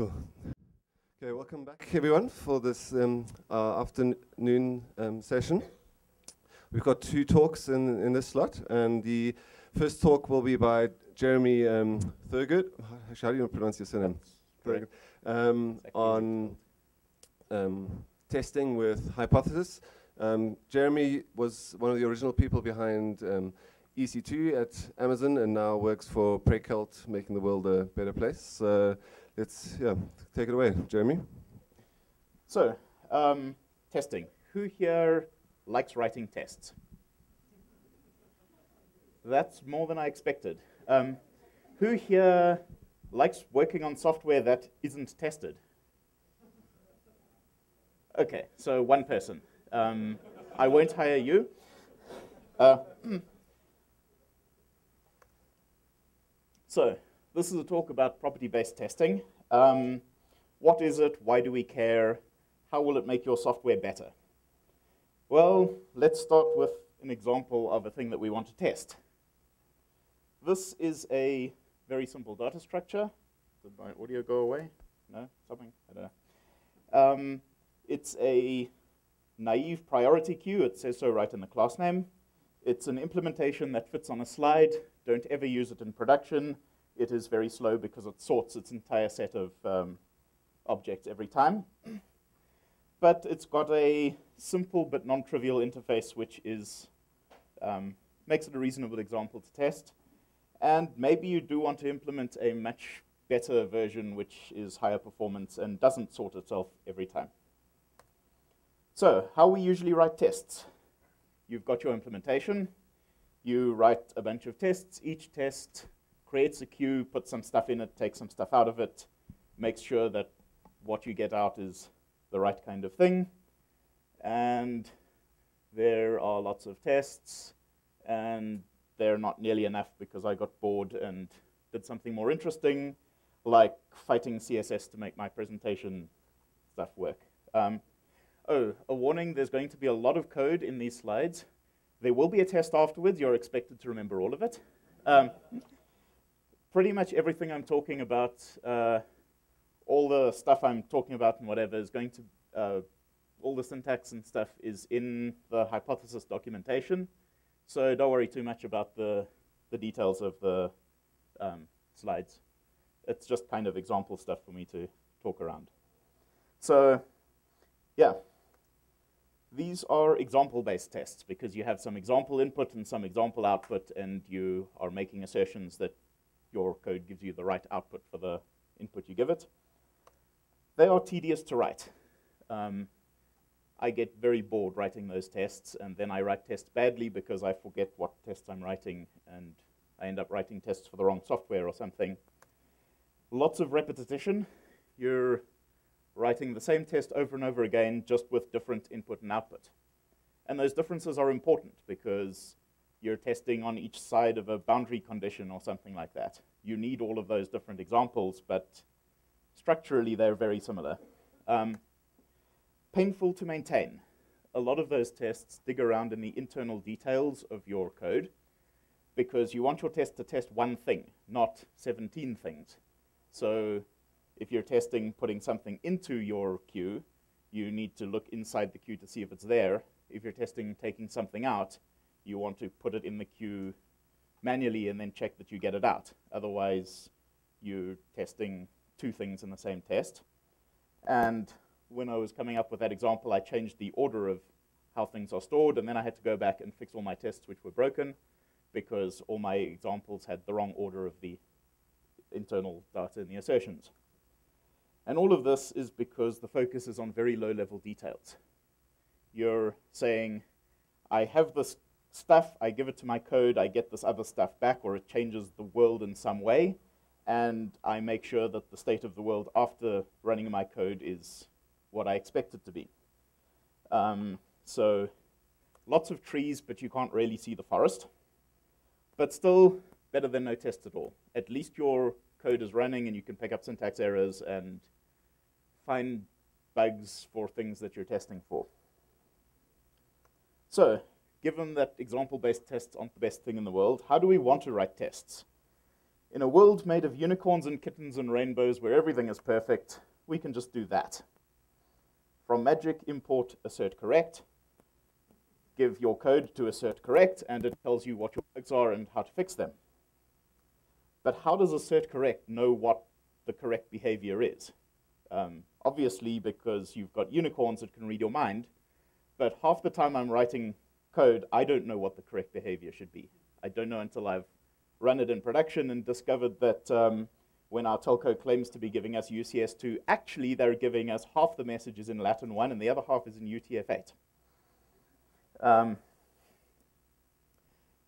Cool. Okay, welcome back, everyone, for this um, uh, afternoon um, session. We've got two talks in, in this slot, and the first talk will be by Jeremy um, Thurgood. How do you pronounce your surname? Thurgood. Um, on um, testing with hypothesis. Um, Jeremy was one of the original people behind um, EC2 at Amazon and now works for Praekelt, making the world a better place. Uh, let's yeah, take it away, Jeremy. So, um, testing. Who here likes writing tests? That's more than I expected. Um, who here likes working on software that isn't tested? Okay, so one person. Um, I won't hire you. Uh, so, this is a talk about property-based testing. Um, what is it? Why do we care? How will it make your software better? Well, let's start with an example of a thing that we want to test. This is a very simple data structure. Did my audio go away? No? Something? I don't know. Um, it's a naive priority queue. It says so right in the class name. It's an implementation that fits on a slide. Don't ever use it in production. It is very slow because it sorts its entire set of um, objects every time. But it's got a simple but non-trivial interface which is um, makes it a reasonable example to test. And maybe you do want to implement a much better version which is higher performance and doesn't sort itself every time. So how we usually write tests. You've got your implementation. You write a bunch of tests. Each test creates a queue, puts some stuff in it, takes some stuff out of it, makes sure that what you get out is the right kind of thing. And there are lots of tests, and they're not nearly enough because I got bored and did something more interesting, like fighting CSS to make my presentation stuff work. Um, oh, a warning, there's going to be a lot of code in these slides. There will be a test afterwards. You're expected to remember all of it. Um, pretty much everything I'm talking about, uh, all the stuff I'm talking about and whatever is going to, uh, all the syntax and stuff is in the hypothesis documentation. So don't worry too much about the, the details of the um, slides. It's just kind of example stuff for me to talk around. So yeah, these are example-based tests because you have some example input and some example output, and you are making assertions that your code gives you the right output for the input you give it. They are tedious to write. Um, I get very bored writing those tests, and then I write tests badly because I forget what tests I'm writing, and I end up writing tests for the wrong software or something. Lots of repetition. You're writing the same test over and over again, just with different input and output. And those differences are important because you're testing on each side of a boundary condition or something like that. You need all of those different examples, but structurally they're very similar. Um, painful to maintain. A lot of those tests dig around in the internal details of your code because you want your test to test one thing, not 17 things. So if you're testing putting something into your queue, you need to look inside the queue to see if it's there. If you're testing taking something out, you want to put it in the queue manually and then check that you get it out. Otherwise, you're testing two things in the same test. And when I was coming up with that example, I changed the order of how things are stored, and then I had to go back and fix all my tests which were broken because all my examples had the wrong order of the internal data in the assertions. And all of this is because the focus is on very low level details. You're saying, I have this stuff, I give it to my code, I get this other stuff back, or it changes the world in some way, and I make sure that the state of the world after running my code is what I expect it to be. Um, so lots of trees, but you can't really see the forest. But still, better than no test at all. At least your code is running and you can pick up syntax errors and find bugs for things that you're testing for. So, given that example-based tests aren't the best thing in the world, how do we want to write tests? In a world made of unicorns and kittens and rainbows where everything is perfect, we can just do that. From magic, import assert correct, give your code to assert correct, and it tells you what your bugs are and how to fix them. But how does assert correct know what the correct behavior is? Um, obviously, because you've got unicorns that can read your mind, but half the time I'm writing code, I don't know what the correct behavior should be. I don't know until I've run it in production and discovered that um, when our telco claims to be giving us UCS2, actually they're giving us half the messages in Latin 1 and the other half is in UTF-8. Um,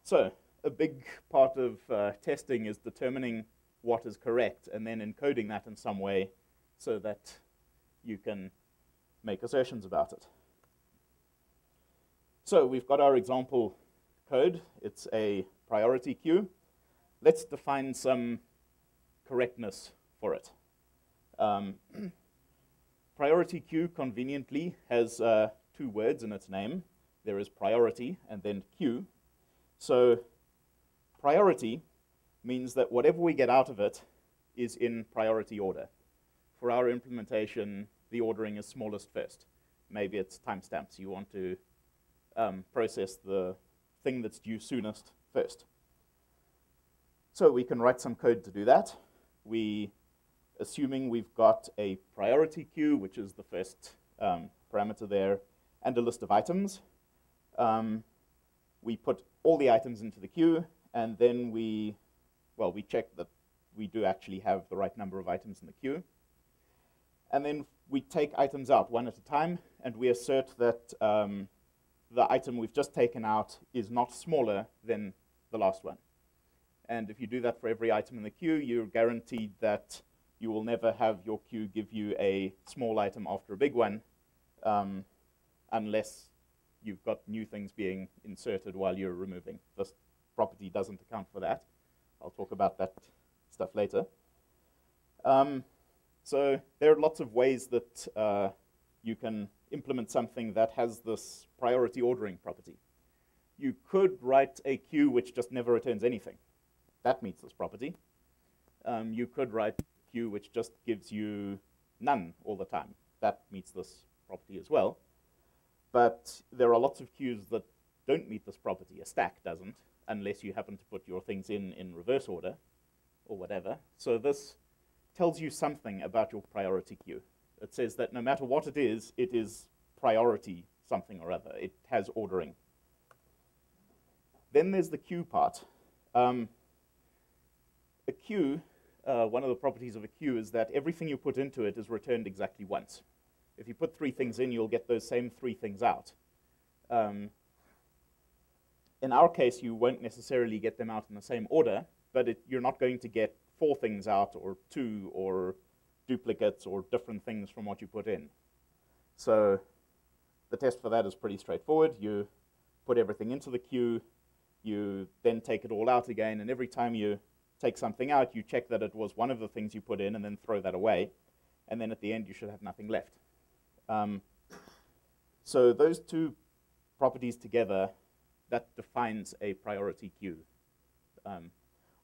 so a big part of uh, testing is determining what is correct and then encoding that in some way so that you can make assertions about it. So we've got our example code. It's a priority queue. Let's define some correctness for it. Um, priority queue conveniently has uh, two words in its name. There is priority and then queue. So priority means that whatever we get out of it is in priority order. For our implementation, the ordering is smallest first. Maybe it's timestamps. You want to um, process the thing that's due soonest first. So we can write some code to do that. We, assuming we've got a priority queue, which is the first um, parameter there, and a list of items, um, we put all the items into the queue, and then we, well, we check that we do actually have the right number of items in the queue. And then we take items out one at a time, and we assert that um, the item we've just taken out is not smaller than the last one. And if you do that for every item in the queue, you're guaranteed that you will never have your queue give you a small item after a big one, um, unless you've got new things being inserted while you're removing. This property doesn't account for that. I'll talk about that stuff later. Um, so there are lots of ways that uh, you can implement something that has this priority ordering property. You could write a queue which just never returns anything. That meets this property. Um, you could write a queue which just gives you none all the time. That meets this property as well. But there are lots of queues that don't meet this property. A stack doesn't, unless you happen to put your things in in reverse order or whatever. So this tells you something about your priority queue. It says that no matter what it is, it is priority something or other. It has ordering. Then there's the queue part. Um, a queue, uh, one of the properties of a queue is that everything you put into it is returned exactly once. If you put three things in, you'll get those same three things out. Um, in our case, you won't necessarily get them out in the same order, but it, you're not going to get four things out or two or duplicates or different things from what you put in. So the test for that is pretty straightforward. You put everything into the queue, you then take it all out again, and every time you take something out, you check that it was one of the things you put in and then throw that away. And then at the end, you should have nothing left. Um, so those two properties together, that defines a priority queue. Um,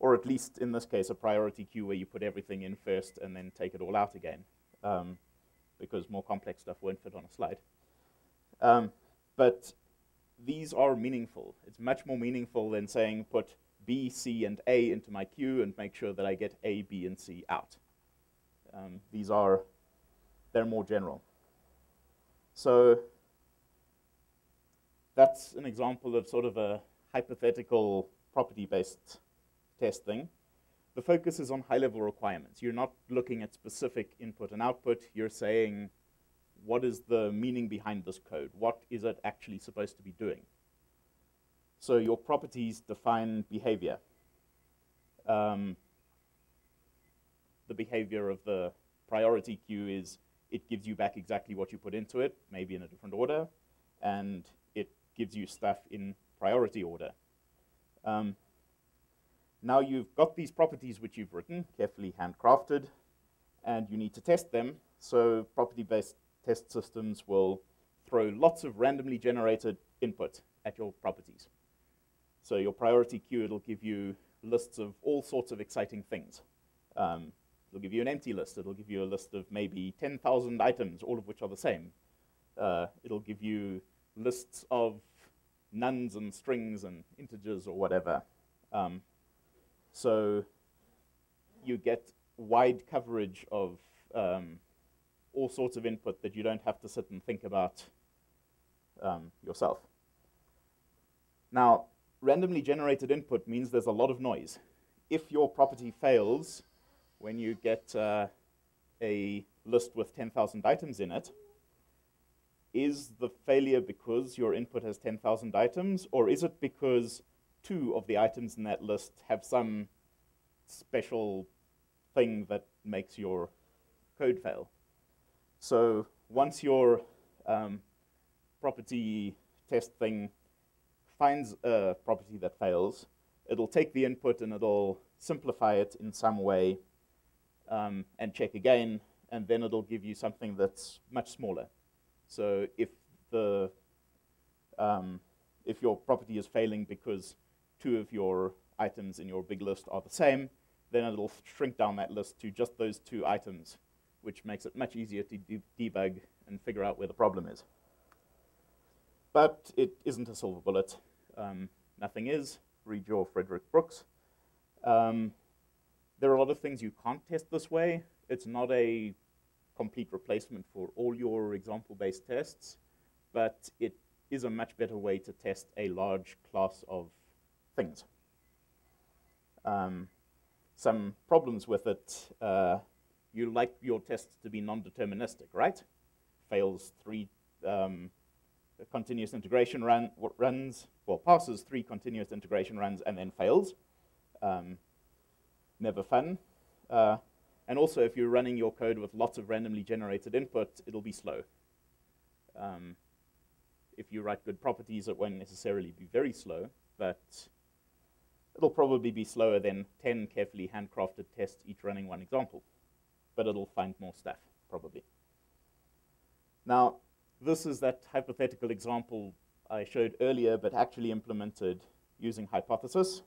or at least in this case, a priority queue where you put everything in first and then take it all out again, um, because more complex stuff won't fit on a slide. Um, but these are meaningful. It's much more meaningful than saying put B, C, and A into my queue and make sure that I get A, B, and C out. Um, these are, they're more general. So that's an example of sort of a hypothetical property-based testing, the focus is on high-level requirements. You're not looking at specific input and output. You're saying, what is the meaning behind this code? What is it actually supposed to be doing? So your properties define behavior. Um, the behavior of the priority queue is it gives you back exactly what you put into it, maybe in a different order, and it gives you stuff in priority order. Um, now you've got these properties which you've written, carefully handcrafted, and you need to test them. So property-based test systems will throw lots of randomly generated input at your properties. So your priority queue, it'll give you lists of all sorts of exciting things. Um, it'll give you an empty list. It'll give you a list of maybe 10,000 items, all of which are the same. Uh, it'll give you lists of nones and strings and integers or whatever. Um, so you get wide coverage of um, all sorts of input that you don't have to sit and think about um, yourself. Now, randomly generated input means there's a lot of noise. If your property fails when you get uh, a list with 10,000 items in it, is the failure because your input has 10,000 items, or is it because two of the items in that list have some special thing that makes your code fail? So once your um, property test thing finds a property that fails, it'll take the input and it'll simplify it in some way um, and check again, and then it'll give you something that's much smaller. So if the um, if your property is failing because two of your items in your big list are the same, then it'll shrink down that list to just those two items, which makes it much easier to de debug and figure out where the problem is. But it isn't a silver bullet. Um, nothing is. Read your Frederick Brooks. Um, there are a lot of things you can't test this way. It's not a complete replacement for all your example-based tests, but it is a much better way to test a large class of things. Um, some problems with it, uh, you like your tests to be non-deterministic, right? Fails three um, continuous integration run, runs, well, passes three continuous integration runs and then fails. Um, never fun. Uh, and also, if you're running your code with lots of randomly generated input, it'll be slow. Um, if you write good properties, it won't necessarily be very slow, but it'll probably be slower than 10 carefully handcrafted tests, each running one example. But it'll find more stuff, probably. Now, this is that hypothetical example I showed earlier, but actually implemented using hypothesis.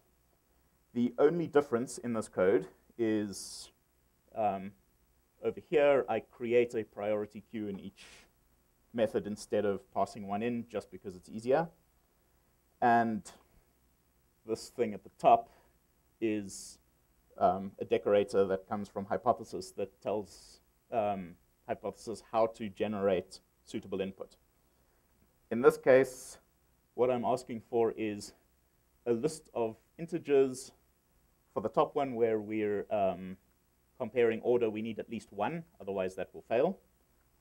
The only difference in this code is um, over here, I create a priority queue in each method instead of passing one in just because it's easier. And this thing at the top is um, a decorator that comes from Hypothesis that tells um, Hypothesis how to generate suitable input. In this case, what I'm asking for is a list of integers for the top one where we're um, comparing order, we need at least one, otherwise that will fail.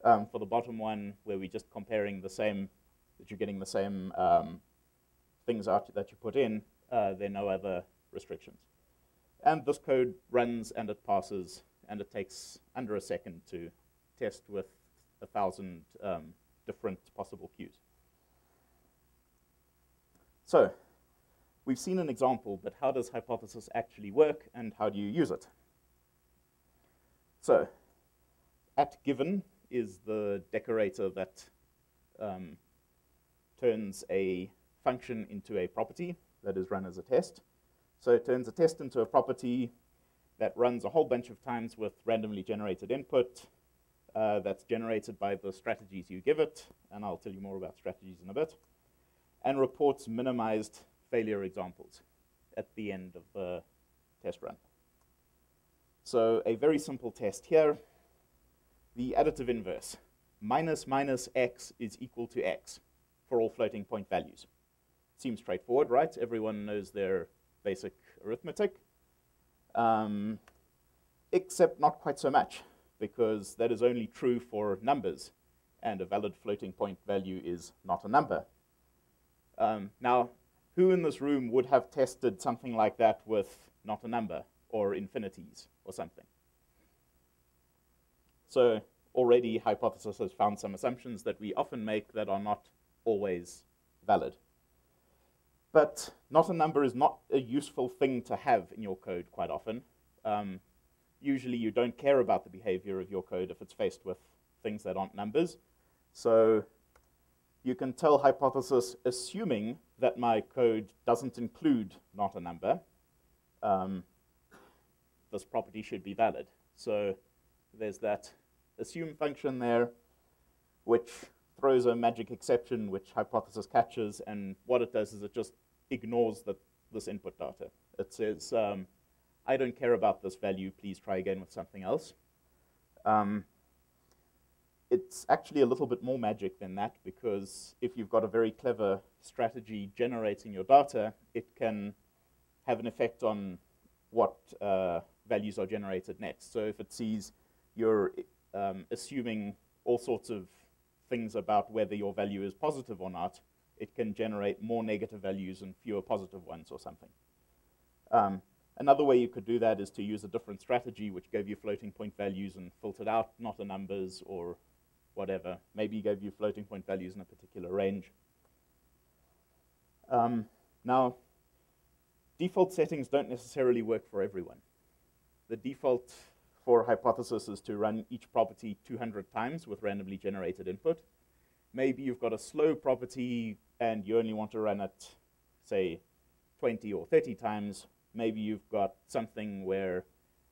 Um, for the bottom one, where we're just comparing the same, that you're getting the same um, things out that you put in, uh, there are no other restrictions. And this code runs and it passes, and it takes under a second to test with a thousand um, different possible queues. So, we've seen an example, but how does hypothesis actually work, and how do you use it? So at given is the decorator that um, turns a function into a property that is run as a test. So it turns a test into a property that runs a whole bunch of times with randomly generated input uh, that's generated by the strategies you give it, and I'll tell you more about strategies in a bit, and reports minimized failure examples at the end of the test run. So a very simple test here. The additive inverse. Minus minus x is equal to x for all floating point values. Seems straightforward, right? Everyone knows their basic arithmetic. Um, except not quite so much, because that is only true for numbers, and a valid floating point value is not a number. Um, now, who in this room would have tested something like that with not a number or infinities? or something. So already hypothesis has found some assumptions that we often make that are not always valid. But not a number is not a useful thing to have in your code quite often. Um, usually you don't care about the behavior of your code if it's faced with things that aren't numbers. So you can tell hypothesis assuming that my code doesn't include not a number, um, this property should be valid. So there's that assume function there, which throws a magic exception which hypothesis catches, and what it does is it just ignores the, this input data. It says, um, I don't care about this value, please try again with something else. Um, it's actually a little bit more magic than that because if you've got a very clever strategy generating your data, it can have an effect on what uh, values are generated next. So if it sees you're um, assuming all sorts of things about whether your value is positive or not, it can generate more negative values and fewer positive ones or something. Um, another way you could do that is to use a different strategy which gave you floating point values and filtered out not the numbers or whatever. Maybe gave you floating point values in a particular range. Um, now, default settings don't necessarily work for everyone. The default for hypothesis is to run each property 200 times with randomly generated input. Maybe you've got a slow property and you only want to run it, say, 20 or 30 times. Maybe you've got something where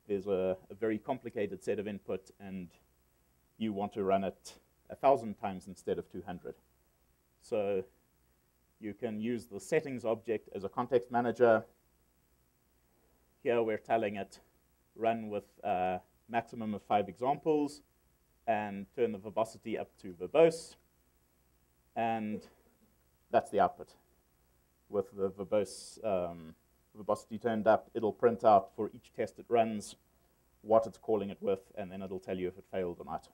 there's a, a very complicated set of input and you want to run it a thousand times instead of 200. So you can use the settings object as a context manager. Here we're telling it run with a maximum of five examples and turn the verbosity up to verbose. And that's the output. With the verbose um, verbosity turned up, it'll print out for each test it runs what it's calling it with, and then it'll tell you if it failed or not.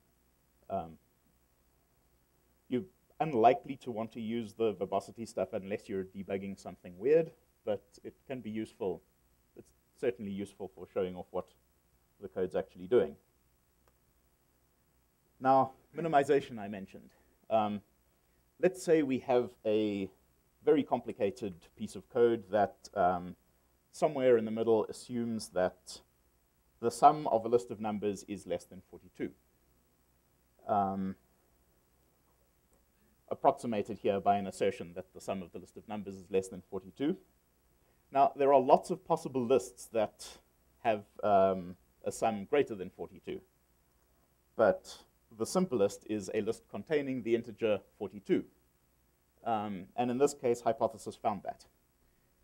Um, you're unlikely to want to use the verbosity stuff unless you're debugging something weird, but it can be useful. Certainly useful for showing off what the code's actually doing. Now, minimization I mentioned. Um, let's say we have a very complicated piece of code that um, somewhere in the middle assumes that the sum of a list of numbers is less than 42 um, approximated here by an assertion that the sum of the list of numbers is less than 42. Now, there are lots of possible lists that have um, a sum greater than 42. But the simplest is a list containing the integer 42. Um, and in this case, hypothesis found that.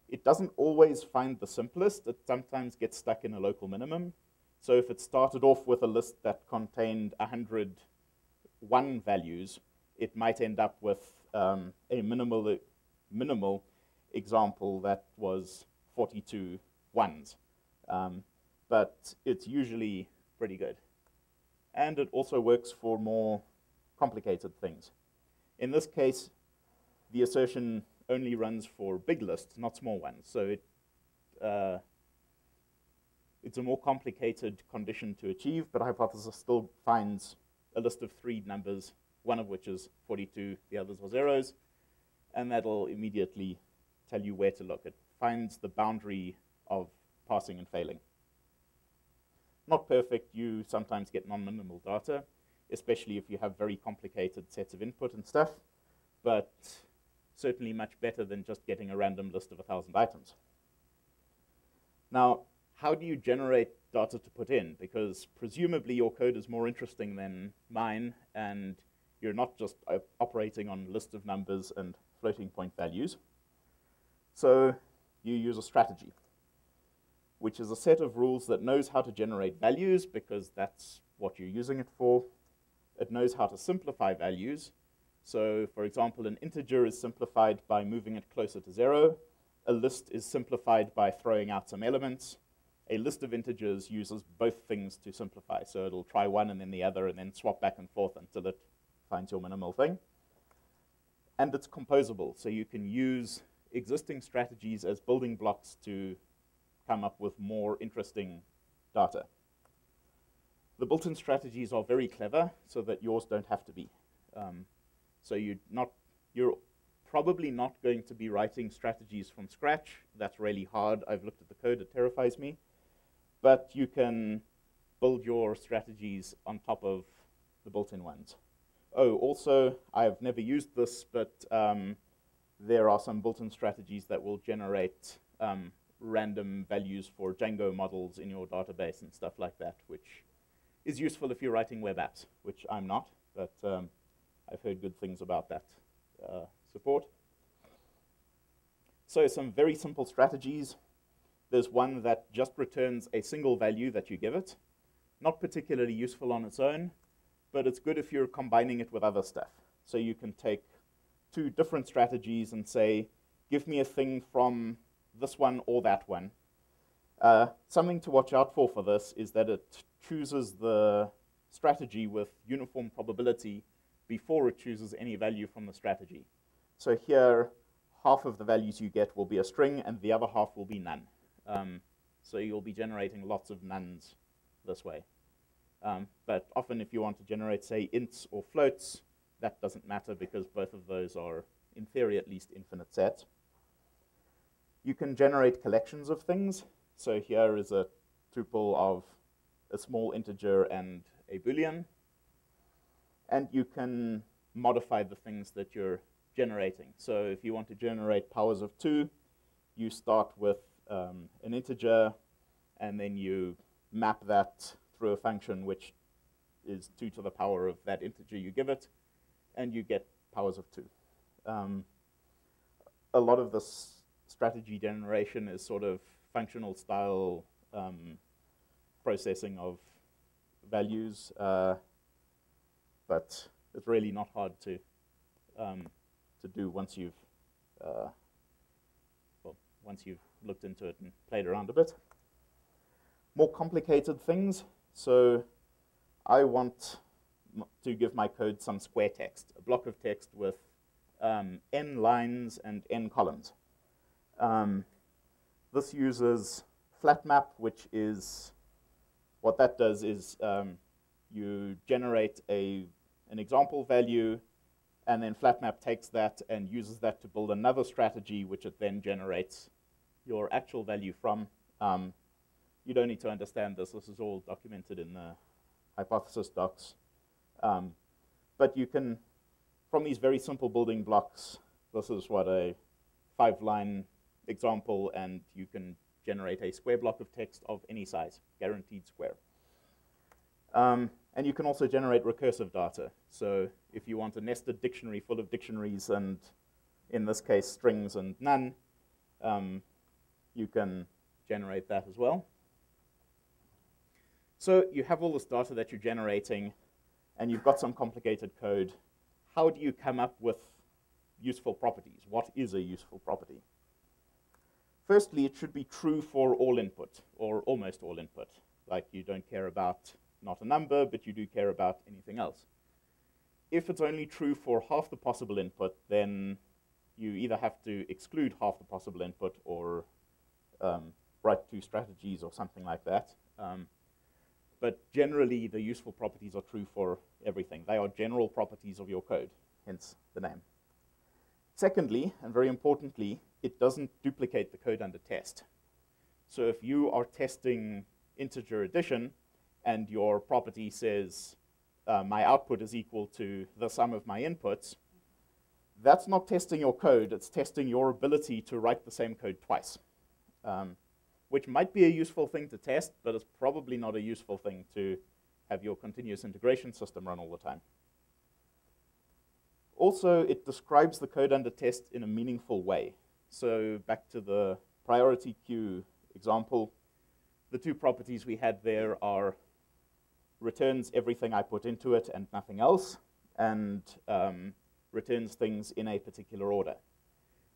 It doesn't always find the simplest. It sometimes gets stuck in a local minimum. So if it started off with a list that contained 101 values, it might end up with um, a minimal, minimal example that was 42 ones. Um, but it's usually pretty good. And it also works for more complicated things. In this case, the assertion only runs for big lists, not small ones. So it, uh, it's a more complicated condition to achieve, but hypothesis still finds a list of three numbers, one of which is 42, the others are zeros, and that'll immediately tell you where to look. It finds the boundary of passing and failing. Not perfect, you sometimes get non-minimal data, especially if you have very complicated sets of input and stuff, but certainly much better than just getting a random list of a thousand items. Now, how do you generate data to put in? Because presumably your code is more interesting than mine, and you're not just uh, operating on a list of numbers and floating point values. So you use a strategy, which is a set of rules that knows how to generate values because that's what you're using it for. It knows how to simplify values. So for example, an integer is simplified by moving it closer to zero. A list is simplified by throwing out some elements a list of integers uses both things to simplify. So it'll try one and then the other and then swap back and forth until it finds your minimal thing. And it's composable, so you can use existing strategies as building blocks to come up with more interesting data. The built-in strategies are very clever so that yours don't have to be. Um, so you're, not, you're probably not going to be writing strategies from scratch. That's really hard. I've looked at the code, it terrifies me but you can build your strategies on top of the built-in ones. Oh, also, I've never used this, but um, there are some built-in strategies that will generate um, random values for Django models in your database and stuff like that, which is useful if you're writing web apps, which I'm not, but um, I've heard good things about that uh, support. So some very simple strategies. There's one that just returns a single value that you give it. Not particularly useful on its own, but it's good if you're combining it with other stuff. So you can take two different strategies and say, give me a thing from this one or that one. Uh, something to watch out for for this is that it chooses the strategy with uniform probability before it chooses any value from the strategy. So here, half of the values you get will be a string, and the other half will be none. Um, so you'll be generating lots of nones this way. Um, but often if you want to generate, say, ints or floats, that doesn't matter because both of those are, in theory at least, infinite sets. You can generate collections of things. So here is a tuple of a small integer and a boolean. And you can modify the things that you're generating. So if you want to generate powers of 2, you start with um, an integer, and then you map that through a function which is 2 to the power of that integer you give it, and you get powers of 2. Um, a lot of this strategy generation is sort of functional style um, processing of values, uh, but it's really not hard to um, to do once you've uh, well once you've looked into it and played around a bit. More complicated things. So I want to give my code some square text, a block of text with um, n lines and n columns. Um, this uses flatmap, which is, what that does is um, you generate a, an example value, and then flatmap takes that and uses that to build another strategy, which it then generates your actual value from. Um, you don't need to understand this. This is all documented in the hypothesis docs. Um, but you can, from these very simple building blocks, this is what a five-line example, and you can generate a square block of text of any size, guaranteed square. Um, and you can also generate recursive data. So if you want a nested dictionary full of dictionaries and, in this case, strings and none, um, you can generate that as well. So you have all this data that you're generating, and you've got some complicated code. How do you come up with useful properties? What is a useful property? Firstly, it should be true for all input, or almost all input. Like you don't care about not a number, but you do care about anything else. If it's only true for half the possible input, then you either have to exclude half the possible input or um, write two strategies or something like that. Um, but generally, the useful properties are true for everything. They are general properties of your code, hence the name. Secondly, and very importantly, it doesn't duplicate the code under test. So if you are testing integer addition and your property says uh, my output is equal to the sum of my inputs, that's not testing your code, it's testing your ability to write the same code twice. Um, which might be a useful thing to test, but it's probably not a useful thing to have your continuous integration system run all the time. Also, it describes the code under test in a meaningful way. So back to the priority queue example, the two properties we had there are returns everything I put into it and nothing else, and um, returns things in a particular order.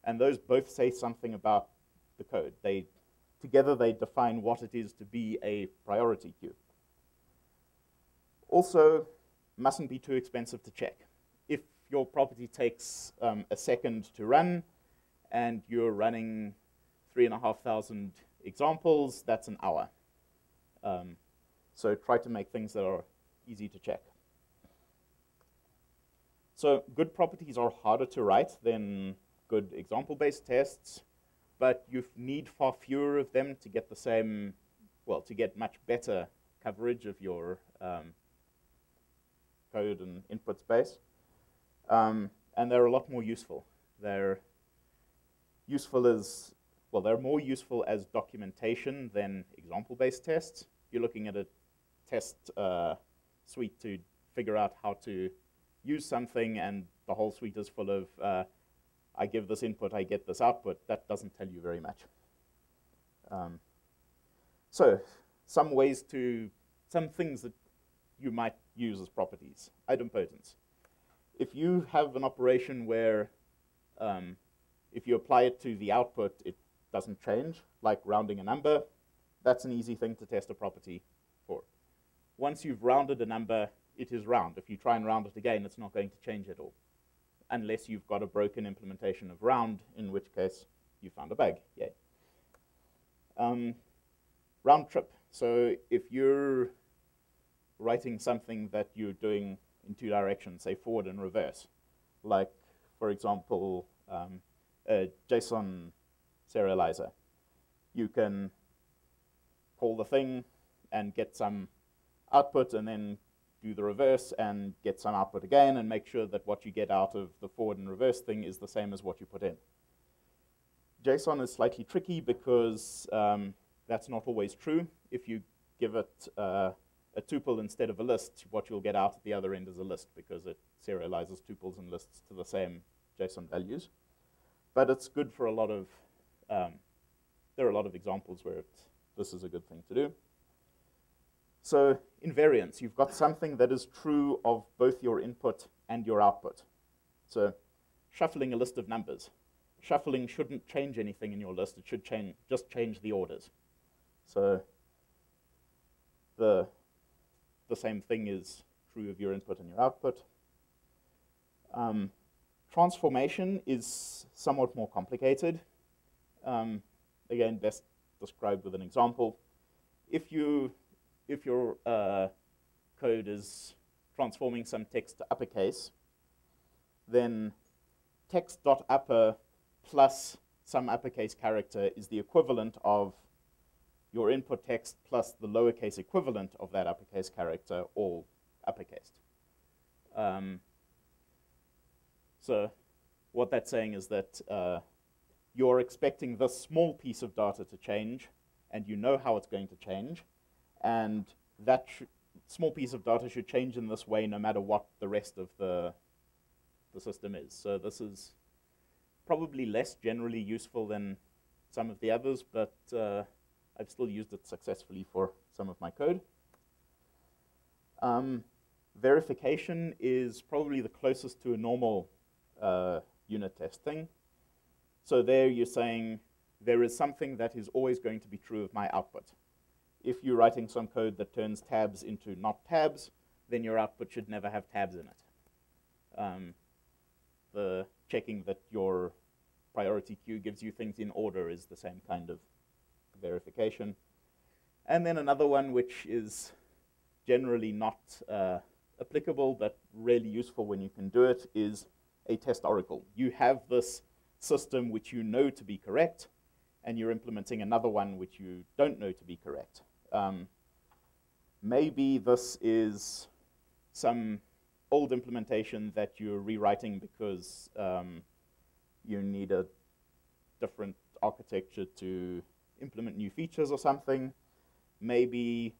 And those both say something about the code. They Together they define what it is to be a priority queue. Also, mustn't be too expensive to check. If your property takes um, a second to run and you're running three and a half thousand examples, that's an hour. Um, so try to make things that are easy to check. So good properties are harder to write than good example-based tests but you need far fewer of them to get the same, well, to get much better coverage of your um, code and input space. Um, and they're a lot more useful. They're useful as, well, they're more useful as documentation than example-based tests. You're looking at a test uh, suite to figure out how to use something, and the whole suite is full of, uh, I give this input, I get this output. That doesn't tell you very much. Um, so, some ways to, some things that you might use as properties. Idempotence. If you have an operation where um, if you apply it to the output, it doesn't change, like rounding a number, that's an easy thing to test a property for. Once you've rounded a number, it is round. If you try and round it again, it's not going to change at all, unless you've got a broken implementation of round, in which case you found a bug. Yay. Um, round trip. So if you're writing something that you're doing in two directions, say forward and reverse, like, for example, um, a JSON serializer. You can call the thing and get some output and then do the reverse and get some output again and make sure that what you get out of the forward and reverse thing is the same as what you put in. JSON is slightly tricky because um, that's not always true. If you give it uh, a tuple instead of a list, what you'll get out at the other end is a list because it serializes tuples and lists to the same JSON values. But it's good for a lot of, um, there are a lot of examples where this is a good thing to do. So invariance, you've got something that is true of both your input and your output. So shuffling a list of numbers. Shuffling shouldn't change anything in your list. It should change, just change the orders. So the, the same thing is true of your input and your output. Um, transformation is somewhat more complicated. Um, again, best described with an example. If you if your uh, code is transforming some text to uppercase, then text.upper plus some uppercase character is the equivalent of your input text plus the lowercase equivalent of that uppercase character, all uppercase. Um, so what that's saying is that uh, you're expecting this small piece of data to change, and you know how it's going to change, and that small piece of data should change in this way no matter what the rest of the, the system is. So this is probably less generally useful than some of the others, but uh, I've still used it successfully for some of my code. Um, verification is probably the closest to a normal uh, unit testing. So there you're saying there is something that is always going to be true of my output. If you're writing some code that turns tabs into not tabs, then your output should never have tabs in it. Um, the checking that your priority queue gives you things in order is the same kind of verification. And then another one which is generally not uh, applicable but really useful when you can do it is a test oracle. You have this system which you know to be correct, and you're implementing another one which you don't know to be correct. Um, maybe this is some old implementation that you're rewriting because um, you need a different architecture to implement new features or something. Maybe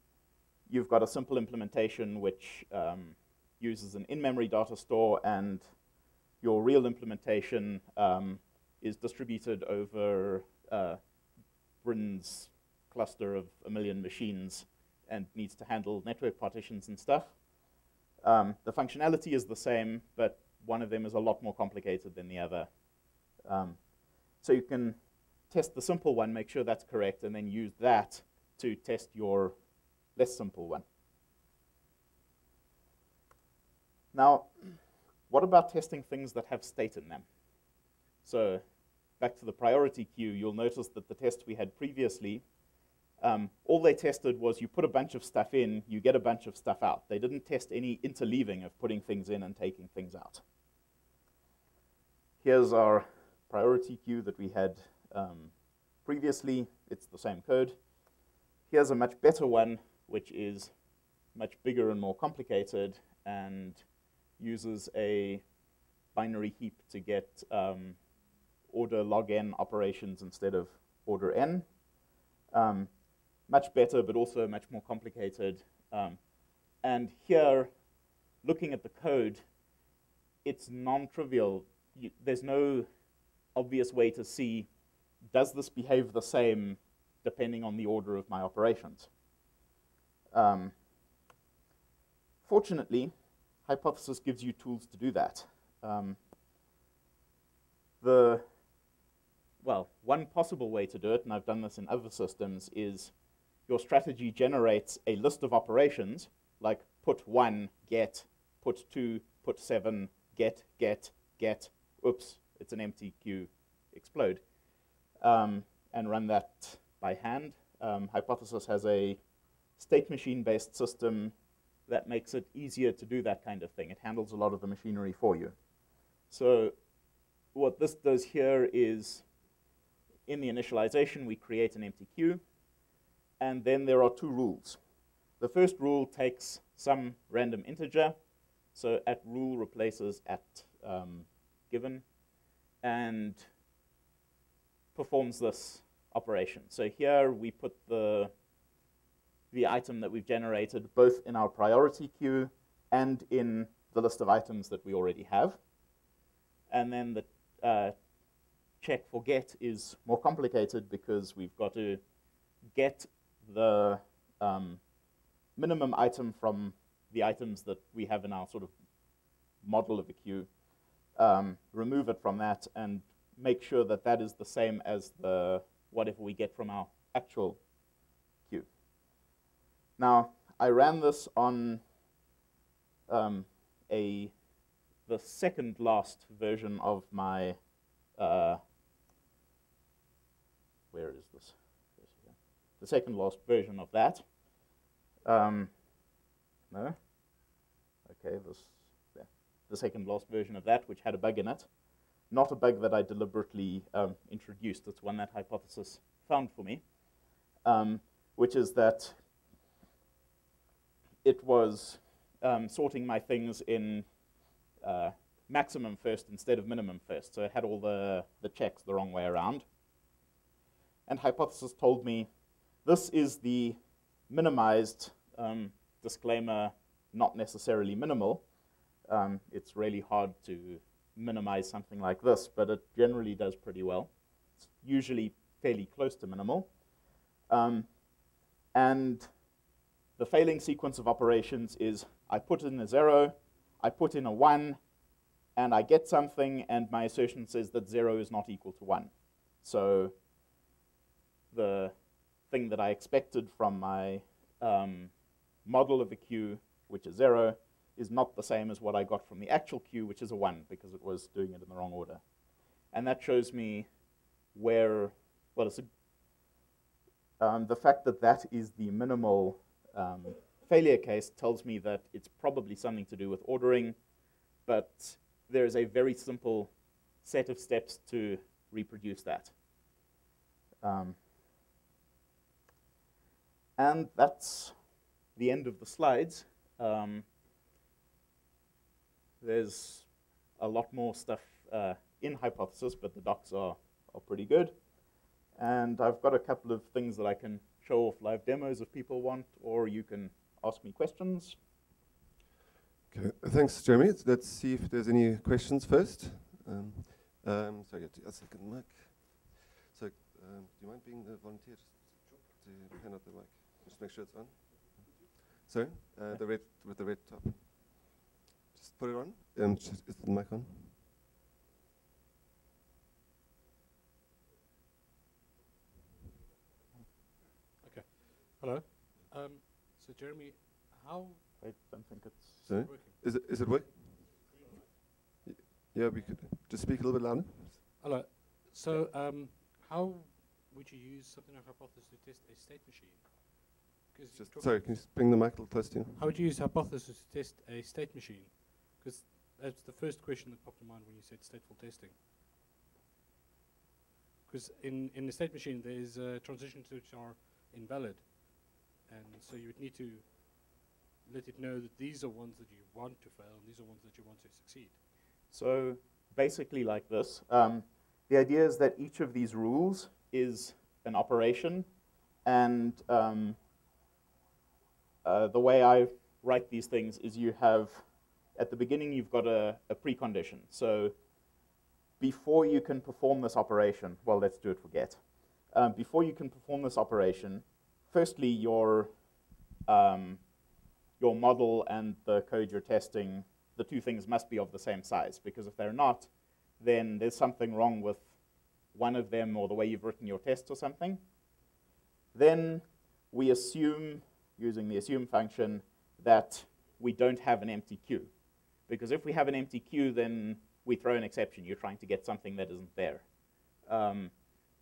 you've got a simple implementation which um, uses an in-memory data store and your real implementation um, is distributed over uh, Brin's cluster of a million machines and needs to handle network partitions and stuff. Um, the functionality is the same, but one of them is a lot more complicated than the other. Um, so you can test the simple one, make sure that's correct, and then use that to test your less simple one. Now, what about testing things that have state in them? So back to the priority queue, you'll notice that the test we had previously, um, all they tested was you put a bunch of stuff in, you get a bunch of stuff out. They didn't test any interleaving of putting things in and taking things out. Here's our priority queue that we had um, previously. It's the same code. Here's a much better one, which is much bigger and more complicated and uses a binary heap to get um, order log n operations instead of order n. Um, much better, but also much more complicated. Um, and here, looking at the code, it's non-trivial. There's no obvious way to see, does this behave the same depending on the order of my operations? Um, fortunately, Hypothesis gives you tools to do that. Um, the, well, one possible way to do it, and I've done this in other systems, is your strategy generates a list of operations, like put one, get, put two, put seven, get, get, get, oops, it's an empty queue, explode, um, and run that by hand. Um, Hypothesis has a state machine-based system that makes it easier to do that kind of thing. It handles a lot of the machinery for you. So what this does here is in the initialization, we create an empty queue, and then there are two rules. The first rule takes some random integer, so at rule replaces at um, given, and performs this operation. So here we put the the item that we've generated both in our priority queue and in the list of items that we already have. And then the uh, check for get is more complicated because we've got to get the um, minimum item from the items that we have in our sort of model of a queue, um, remove it from that, and make sure that that is the same as the whatever we get from our actual queue. now, I ran this on um, a the second last version of my uh, where is this? The second last version of that. Um, no. Okay, this yeah, the second last version of that, which had a bug in it. Not a bug that I deliberately um, introduced. It's one that Hypothesis found for me, um, which is that it was um, sorting my things in uh, maximum first instead of minimum first. So it had all the, the checks the wrong way around. And Hypothesis told me this is the minimized um, disclaimer, not necessarily minimal. Um, it's really hard to minimize something like this, but it generally does pretty well. It's usually fairly close to minimal. Um, and the failing sequence of operations is I put in a 0, I put in a 1, and I get something, and my assertion says that 0 is not equal to 1. So the thing that I expected from my um, model of a queue, which is 0, is not the same as what I got from the actual queue, which is a 1, because it was doing it in the wrong order. And that shows me where, well, it's a, um, the fact that that is the minimal um, failure case tells me that it's probably something to do with ordering, but there is a very simple set of steps to reproduce that. Um, and that's the end of the slides. Um, there's a lot more stuff uh, in Hypothesis, but the docs are, are pretty good. And I've got a couple of things that I can show off live demos if people want, or you can ask me questions. Okay, thanks, Jeremy. Let's see if there's any questions first. Um, um, sorry, a second mic. So, um, do you mind being the volunteer to hand out the mic? Just make sure it's on. Sorry, uh, the red with the red top. Just put it on. Um, is the mic on? Okay. Hello. Um, so Jeremy, how? I don't think it's Sorry? working. Is it is it working? Yeah, we could just speak a little bit louder. Hello. So, um, how would you use something like Hypothesis to test a state machine? Just sorry, can you bring the mic a little closer to you? How would you use Hypothesis to test a state machine? Because that's the first question that popped in mind when you said stateful testing. Because in, in the state machine, there's uh, transitions which are invalid. And so you would need to let it know that these are ones that you want to fail and these are ones that you want to succeed. So basically like this. Um, the idea is that each of these rules is an operation, and um, uh, the way I write these things is you have, at the beginning, you've got a, a precondition. So before you can perform this operation, well, let's do it for get. Um, before you can perform this operation, firstly, your, um, your model and the code you're testing, the two things must be of the same size, because if they're not, then there's something wrong with one of them or the way you've written your tests or something. Then we assume, using the assume function, that we don't have an empty queue. Because if we have an empty queue, then we throw an exception. You're trying to get something that isn't there. Um,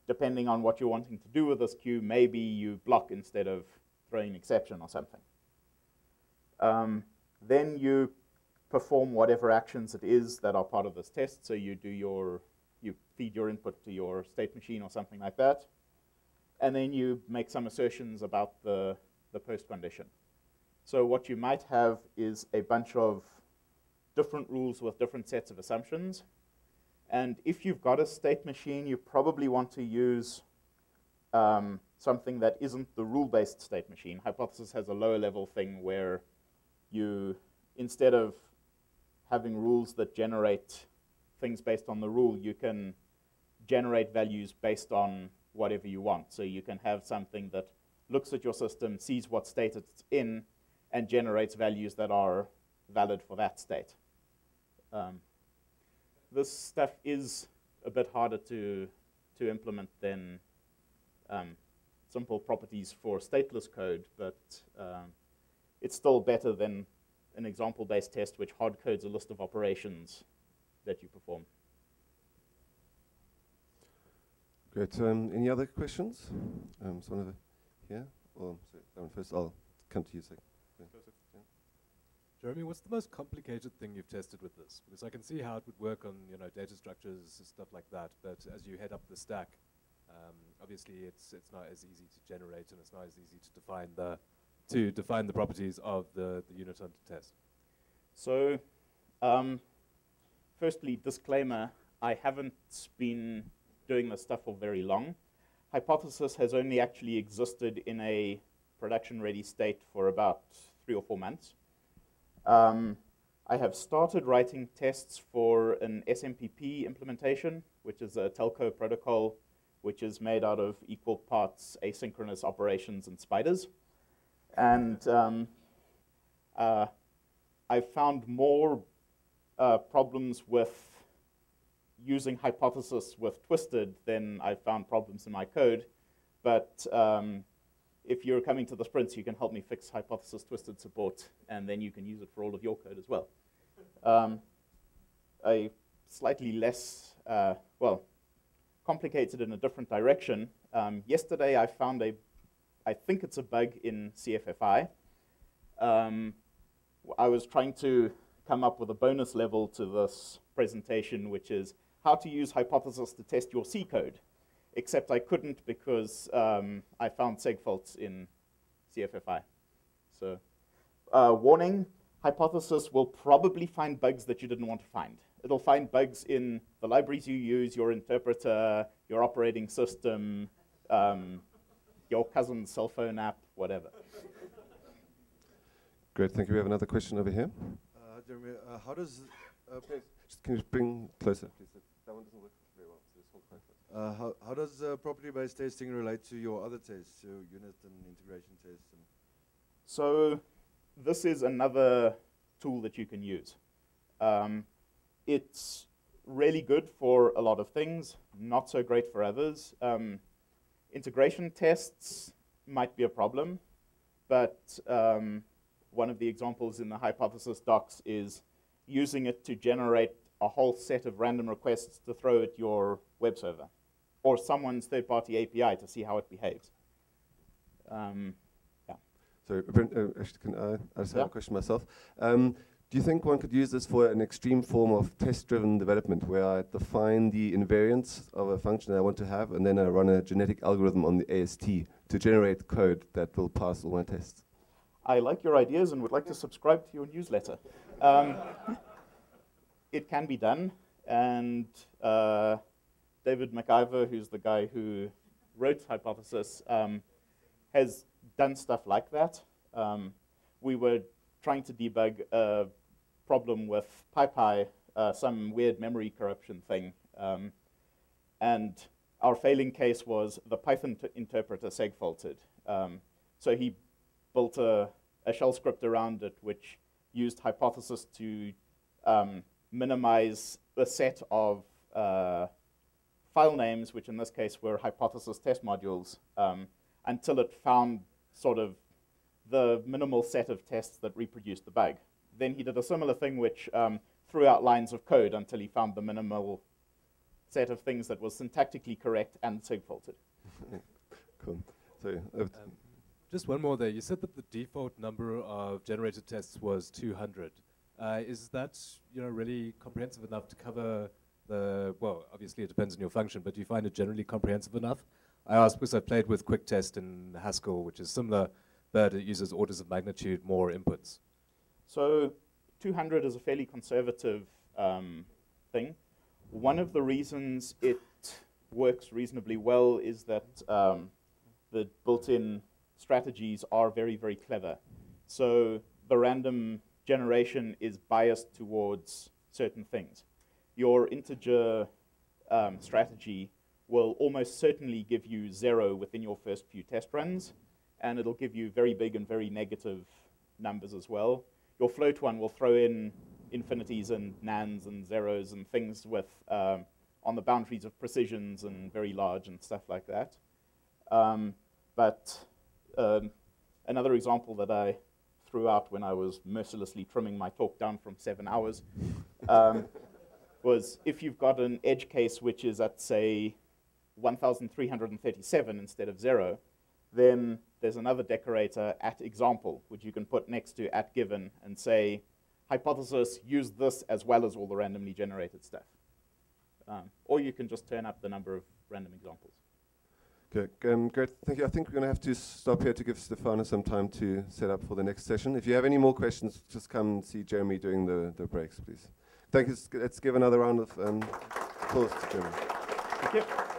depending on what you're wanting to do with this queue, maybe you block instead of throwing an exception or something. Um, then you perform whatever actions it is that are part of this test. So you do your, you feed your input to your state machine or something like that. And then you make some assertions about the, the post condition. So what you might have is a bunch of different rules with different sets of assumptions. And if you've got a state machine, you probably want to use um, something that isn't the rule-based state machine. Hypothesis has a lower level thing where you, instead of having rules that generate things based on the rule, you can generate values based on whatever you want. So you can have something that looks at your system, sees what state it's in, and generates values that are valid for that state. Um, this stuff is a bit harder to, to implement than um, simple properties for stateless code, but um, it's still better than an example-based test which hard codes a list of operations that you perform. Great. Um, any other questions? Um, here. Or sorry, first. I'll come to you second. Jeremy, what's the most complicated thing you've tested with this? Because I can see how it would work on you know data structures and stuff like that, but as you head up the stack, um, obviously it's it's not as easy to generate and it's not as easy to define the to define the properties of the, the unit under test. So, um, firstly, disclaimer: I haven't been doing this stuff for very long. Hypothesis has only actually existed in a production-ready state for about three or four months. Um, I have started writing tests for an SMPP implementation, which is a telco protocol which is made out of equal parts asynchronous operations and spiders. And um, uh, I found more uh, problems with using hypothesis with twisted then I found problems in my code. But um, if you're coming to the sprints, you can help me fix hypothesis twisted support, and then you can use it for all of your code as well. Um, a slightly less, uh, well, complicated in a different direction. Um, yesterday I found a, I think it's a bug in CFFI. Um, I was trying to come up with a bonus level to this presentation, which is how to use hypothesis to test your C code except I couldn't because um, I found seg faults in CFFI. So uh, warning, hypothesis will probably find bugs that you didn't want to find. It'll find bugs in the libraries you use, your interpreter, your operating system, um, your cousin's cell phone app, whatever. Great, thank you. We have another question over here. Uh, Jeremy, uh, how does... Uh, can you bring closer, please? That one doesn't work very well, so just hold closer. Uh, how, how does uh, property-based testing relate to your other tests, so unit and integration tests? And so this is another tool that you can use. Um, it's really good for a lot of things, not so great for others. Um, integration tests might be a problem, but um, one of the examples in the hypothesis docs is using it to generate a whole set of random requests to throw at your web server or someone's third-party API to see how it behaves. Um, yeah. So, uh, can I, I just yeah. have a question myself. Um, do you think one could use this for an extreme form of test-driven development, where I define the invariants of a function that I want to have, and then I run a genetic algorithm on the AST to generate code that will pass all my tests? I like your ideas and would like to subscribe to your newsletter. Um, it can be done, and uh, David MacIver, who's the guy who wrote Hypothesis um, has done stuff like that. Um, we were trying to debug a problem with PyPy, uh, some weird memory corruption thing. Um, and our failing case was the Python interpreter segfaulted. Um, so he built a, a, shell script around it which used Hypothesis to um, minimize the set of uh, file names, which in this case were hypothesis test modules, um, until it found sort of the minimal set of tests that reproduced the bug. Then he did a similar thing which um, threw out lines of code until he found the minimal set of things that was syntactically correct and segfaulted. cool. So, um, just one more there. You said that the default number of generated tests was 200. Uh, is that you know really comprehensive enough to cover the, well, obviously it depends on your function, but do you find it generally comprehensive enough? I ask because I've played with QuickTest in Haskell, which is similar, but it uses orders of magnitude more inputs. So 200 is a fairly conservative um, thing. One of the reasons it works reasonably well is that um, the built-in strategies are very, very clever. So the random generation is biased towards certain things your integer um, strategy will almost certainly give you zero within your first few test runs, and it'll give you very big and very negative numbers as well. Your float one will throw in infinities and nans and zeros and things with um, on the boundaries of precisions and very large and stuff like that. Um, but um, another example that I threw out when I was mercilessly trimming my talk down from seven hours um, was if you've got an edge case which is at, say, 1,337 instead of 0, then there's another decorator at example, which you can put next to at given and say, hypothesis, use this as well as all the randomly generated stuff. Um, or you can just turn up the number of random examples. Okay, um, great. Thank you. I think we're going to have to stop here to give Stefano some time to set up for the next session. If you have any more questions, just come and see Jeremy during the, the breaks, please. Thank you. Let's give another round of um, applause to Jeremy. Thank you.